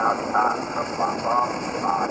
นาทางขับฝังก็ตาย